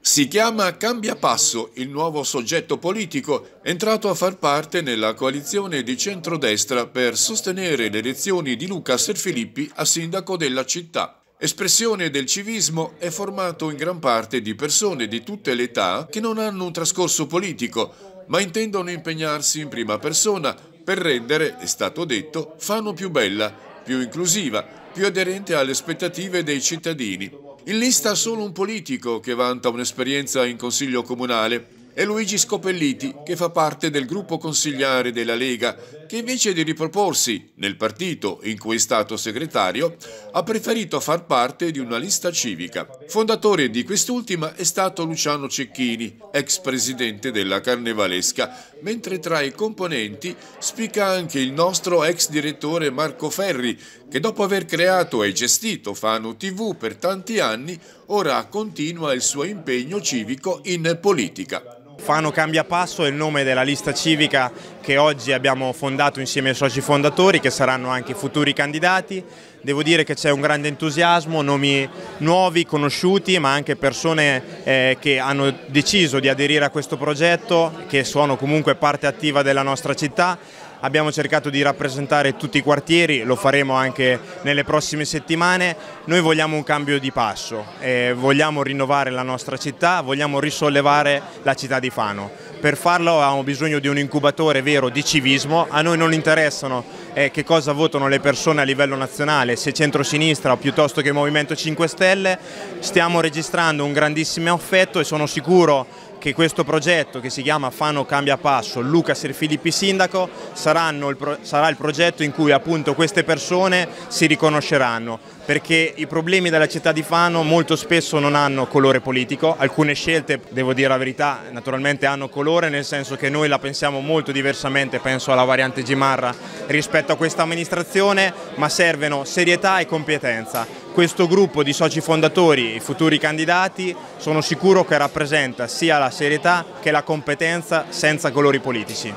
Si chiama Cambia Passo, il nuovo soggetto politico entrato a far parte nella coalizione di centrodestra per sostenere le elezioni di Luca Serfilippi a sindaco della città. Espressione del civismo è formato in gran parte di persone di tutte le età che non hanno un trascorso politico, ma intendono impegnarsi in prima persona per rendere, è stato detto, Fano più bella, più inclusiva, più aderente alle aspettative dei cittadini. In lista solo un politico che vanta un'esperienza in consiglio comunale è Luigi Scopelliti, che fa parte del gruppo consigliare della Lega, che invece di riproporsi nel partito in cui è stato segretario, ha preferito far parte di una lista civica. Fondatore di quest'ultima è stato Luciano Cecchini, ex presidente della Carnevalesca, mentre tra i componenti spicca anche il nostro ex direttore Marco Ferri, che dopo aver creato e gestito Fano TV per tanti anni, ora continua il suo impegno civico in politica. Fano Cambia Passo è il nome della lista civica che oggi abbiamo fondato insieme ai soci fondatori che saranno anche futuri candidati. Devo dire che c'è un grande entusiasmo, nomi nuovi, conosciuti, ma anche persone eh, che hanno deciso di aderire a questo progetto, che sono comunque parte attiva della nostra città abbiamo cercato di rappresentare tutti i quartieri, lo faremo anche nelle prossime settimane. Noi vogliamo un cambio di passo, eh, vogliamo rinnovare la nostra città, vogliamo risollevare la città di Fano. Per farlo abbiamo bisogno di un incubatore vero di civismo, a noi non interessano eh, che cosa votano le persone a livello nazionale, se centro-sinistra piuttosto che Movimento 5 Stelle, stiamo registrando un grandissimo affetto e sono sicuro che questo progetto che si chiama Fano Cambia Passo, Luca Serfilippi Sindaco, il sarà il progetto in cui appunto queste persone si riconosceranno, perché i problemi della città di Fano molto spesso non hanno colore politico, alcune scelte, devo dire la verità, naturalmente hanno colore, nel senso che noi la pensiamo molto diversamente, penso alla variante Gimarra rispetto a questa amministrazione, ma servono serietà e competenza. Questo gruppo di soci fondatori, i futuri candidati, sono sicuro che rappresenta sia la serietà che la competenza senza colori politici.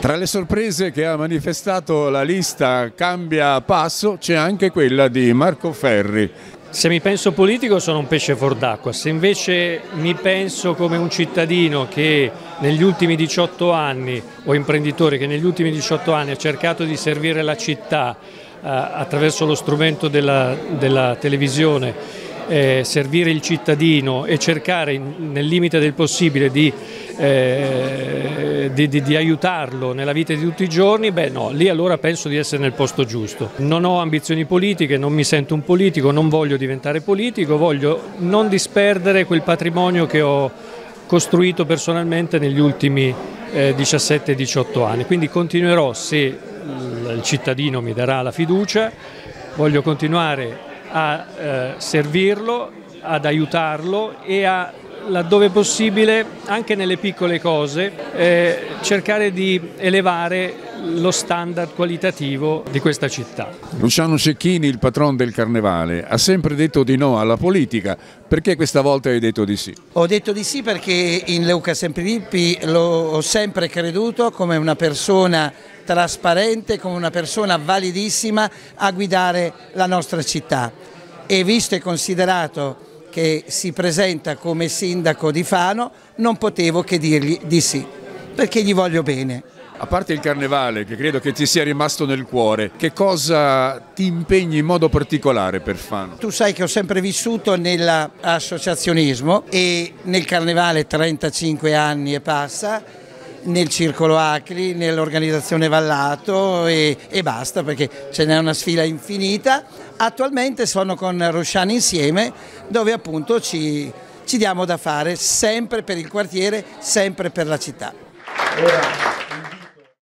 Tra le sorprese che ha manifestato la lista Cambia Passo c'è anche quella di Marco Ferri. Se mi penso politico sono un pesce fuor d'acqua, se invece mi penso come un cittadino che negli ultimi 18 anni o imprenditore che negli ultimi 18 anni ha cercato di servire la città attraverso lo strumento della, della televisione eh, servire il cittadino e cercare nel limite del possibile di, eh, di, di, di, aiutarlo nella vita di tutti i giorni, beh no, lì allora penso di essere nel posto giusto. Non ho ambizioni politiche, non mi sento un politico, non voglio diventare politico, voglio non disperdere quel patrimonio che ho costruito personalmente negli ultimi eh, 17-18 anni, quindi continuerò se il cittadino mi darà la fiducia, voglio continuare a eh, servirlo, ad aiutarlo e a laddove possibile, anche nelle piccole cose, eh, cercare di elevare lo standard qualitativo di questa città. Luciano Cecchini, il patron del Carnevale, ha sempre detto di no alla politica, perché questa volta hai detto di sì? Ho detto di sì perché in Luca Semprippi l'ho sempre creduto come una persona trasparente, come una persona validissima a guidare la nostra città e visto e considerato che si presenta come sindaco di Fano non potevo che dirgli di sì, perché gli voglio bene. A parte il carnevale, che credo che ti sia rimasto nel cuore, che cosa ti impegni in modo particolare per Fano? Tu sai che ho sempre vissuto nell'associazionismo e nel carnevale 35 anni e passa, nel circolo Acri, nell'organizzazione Vallato e, e basta perché ce n'è una sfila infinita. Attualmente sono con Rosciani insieme dove appunto ci, ci diamo da fare sempre per il quartiere, sempre per la città.